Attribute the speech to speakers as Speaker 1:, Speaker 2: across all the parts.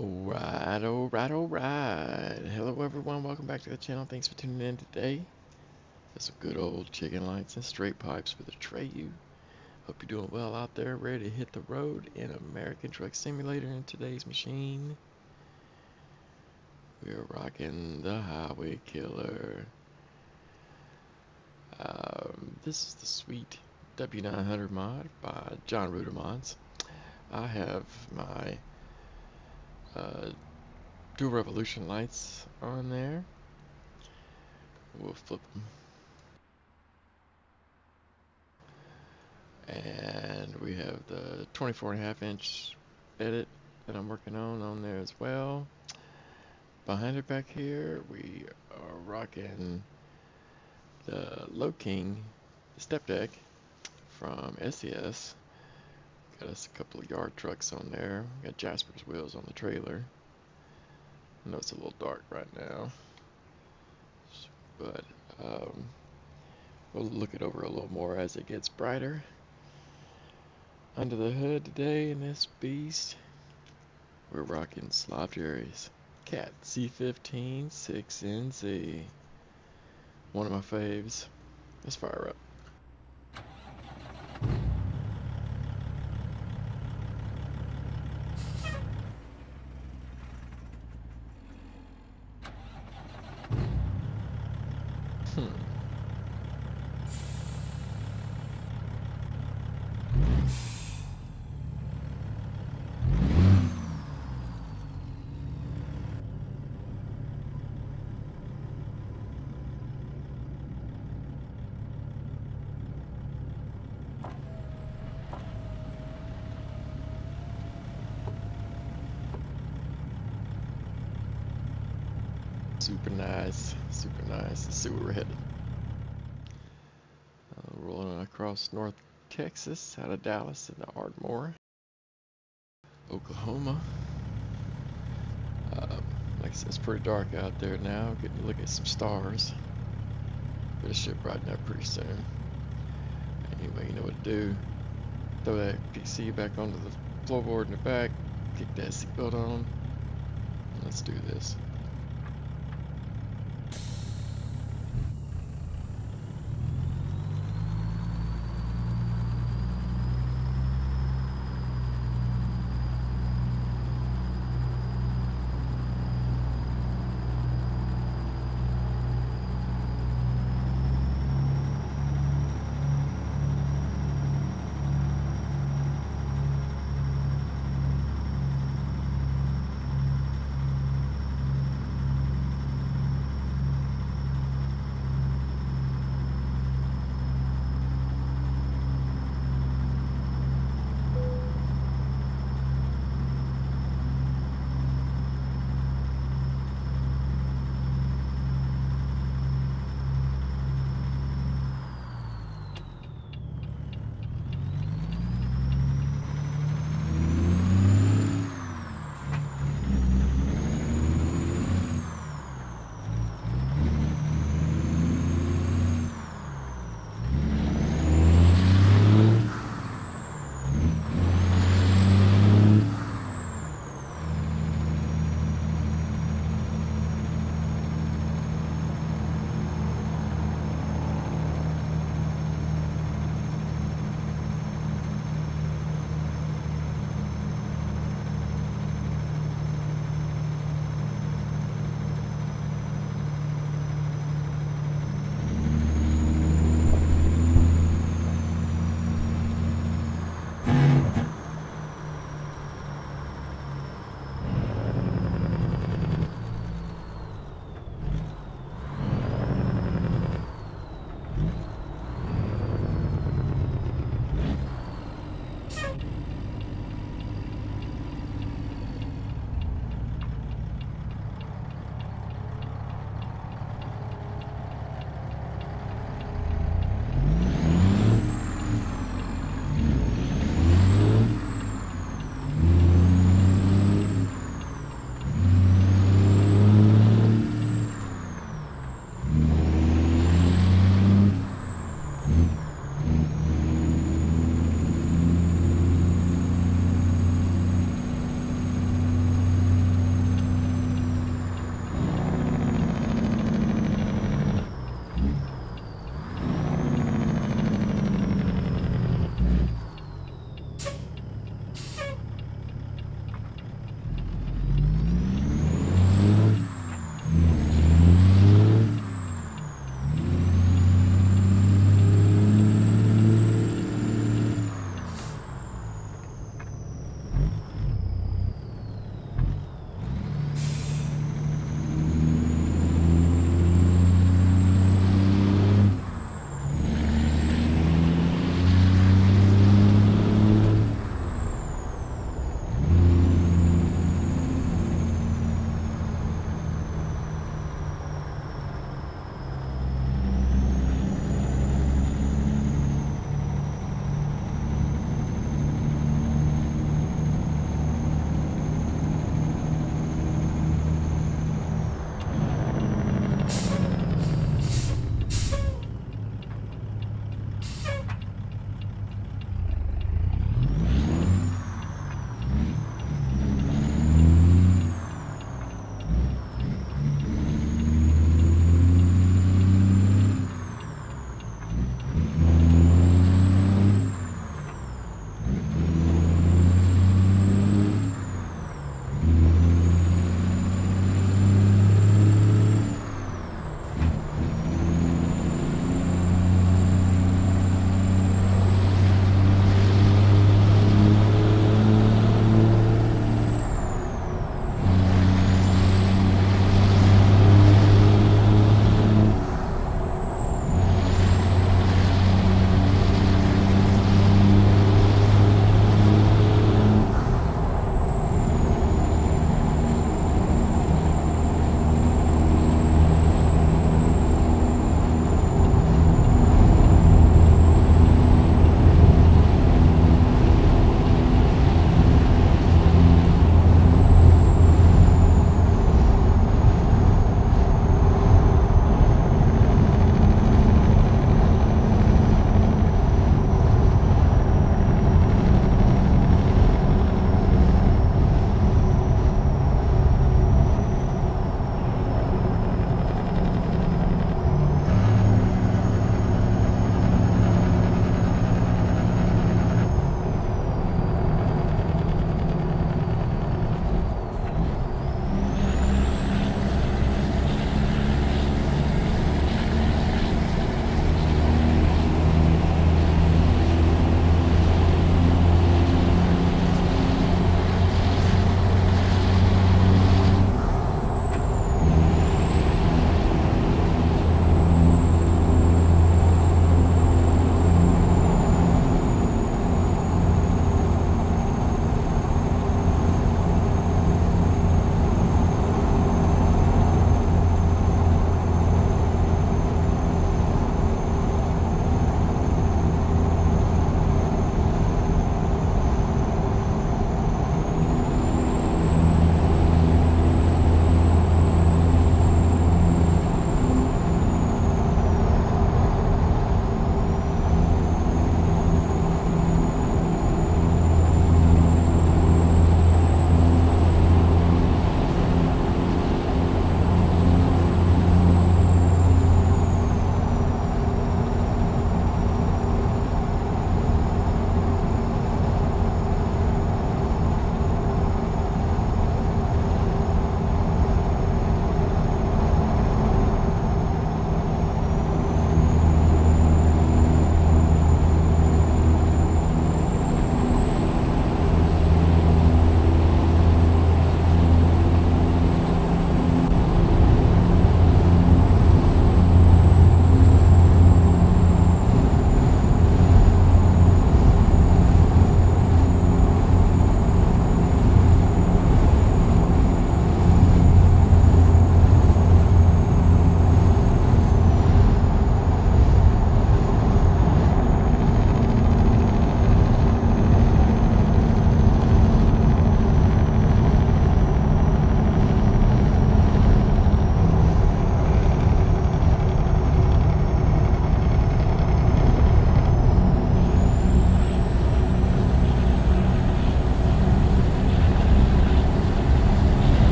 Speaker 1: Alright, alright, alright. Hello everyone, welcome back to the channel. Thanks for tuning in today. Got some good old chicken lights and straight pipes with You Hope you're doing well out there, ready to hit the road in American Truck Simulator in today's machine. We're rocking the Highway Killer. Um, this is the sweet W900 mod by John Ruda Mods. I have my uh, dual revolution lights on there. We'll flip them. And we have the 24 and a half inch edit that I'm working on on there as well. Behind it back here, we are rocking the Low King step deck from SCS. Got us a couple of yard trucks on there. Got Jasper's wheels on the trailer. I know it's a little dark right now, but um, we'll look it over a little more as it gets brighter. Under the hood today in this beast, we're rocking Slob Jerry's Cat C15 6NZ. One of my faves. Let's fire up. Super nice, super nice. Let's see where we're headed. Uh, rolling across North Texas, out of Dallas into Ardmore, Oklahoma. Um, like I said, it's pretty dark out there now. Getting to look at some stars. This should brighten up pretty soon. Anyway, you know what to do. Throw that PC back onto the floorboard in the back. Kick that seatbelt on. Let's do this.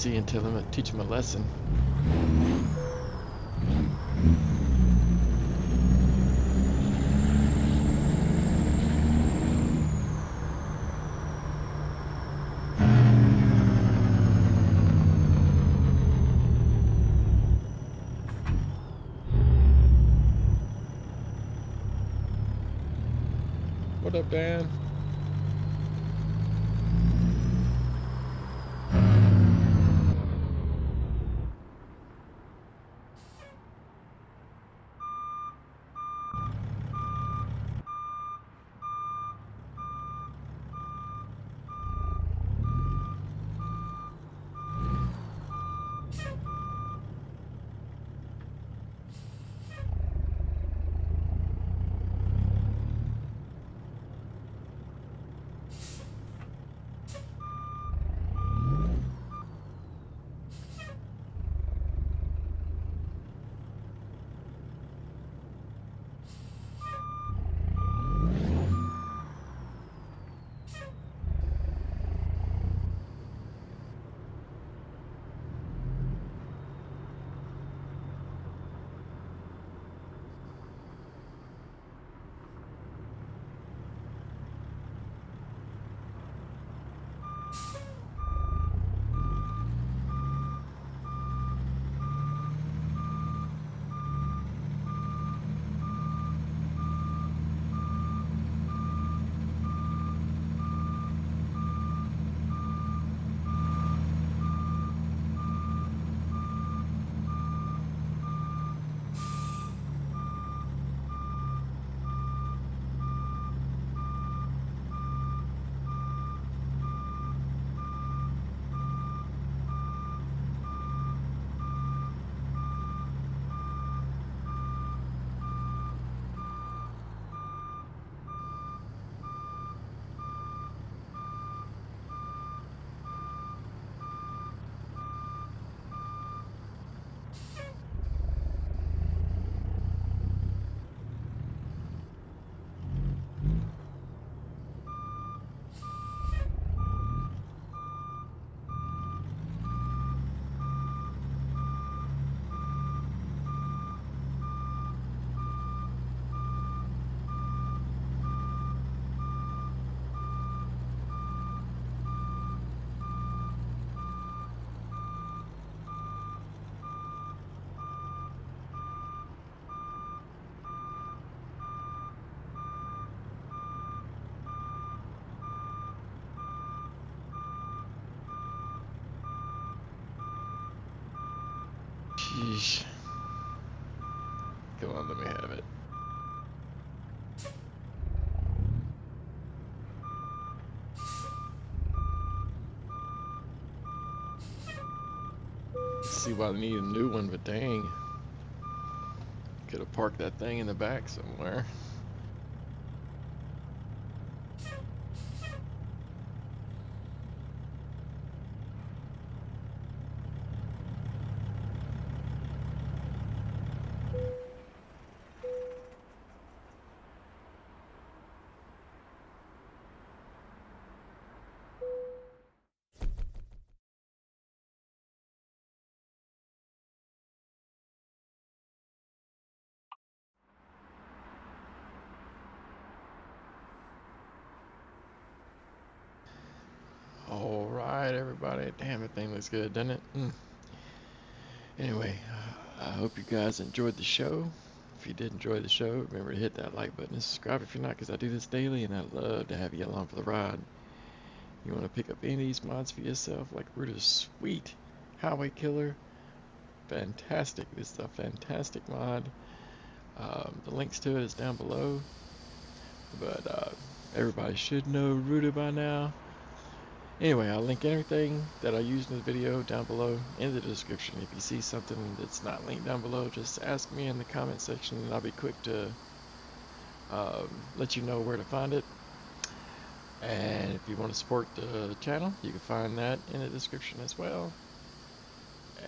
Speaker 1: NPC and tell him, teach him a lesson. What up, Dan? Sheesh. Come on, let me have it. See why I need a new one, but dang. Could have parked that thing in the back somewhere. Right, everybody. Damn, that thing looks good, doesn't it? Mm. Anyway, uh, I hope you guys enjoyed the show. If you did enjoy the show, remember to hit that like button and subscribe if you're not, because I do this daily and I'd love to have you along for the ride. You want to pick up any of these mods for yourself, like Ruda's Sweet Highway Killer? Fantastic. This is a fantastic mod. Um, the links to it is down below. But uh, everybody should know Ruta by now. Anyway, I'll link everything that I used in the video down below in the description. If you see something that's not linked down below, just ask me in the comment section and I'll be quick to um, let you know where to find it. And if you want to support the channel, you can find that in the description as well.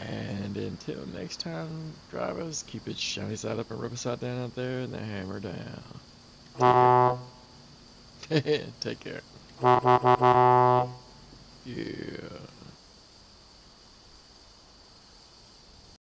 Speaker 1: And until next time, drivers, keep it shiny side up and rubber side down out there and the hammer down. Take care. Take care. Yeah.